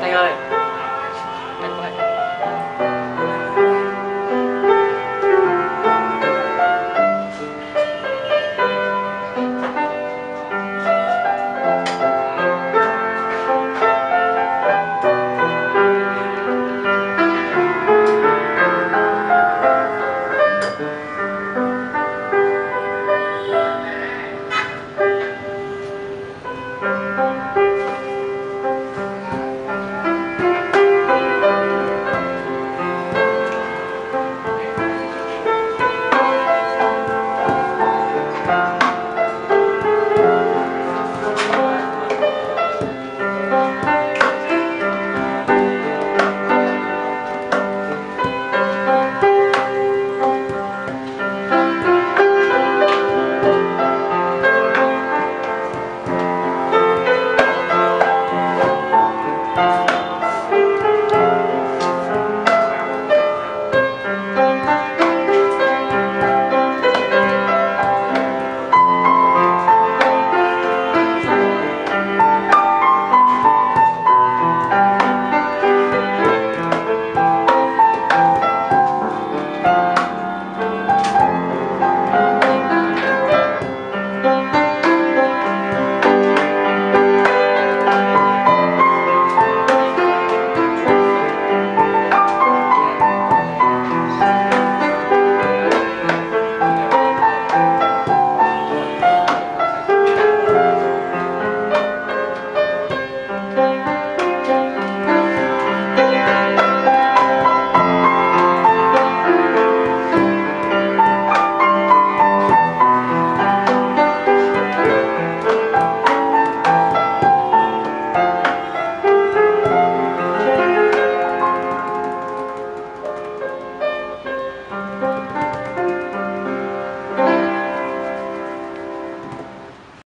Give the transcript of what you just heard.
Thanh ơi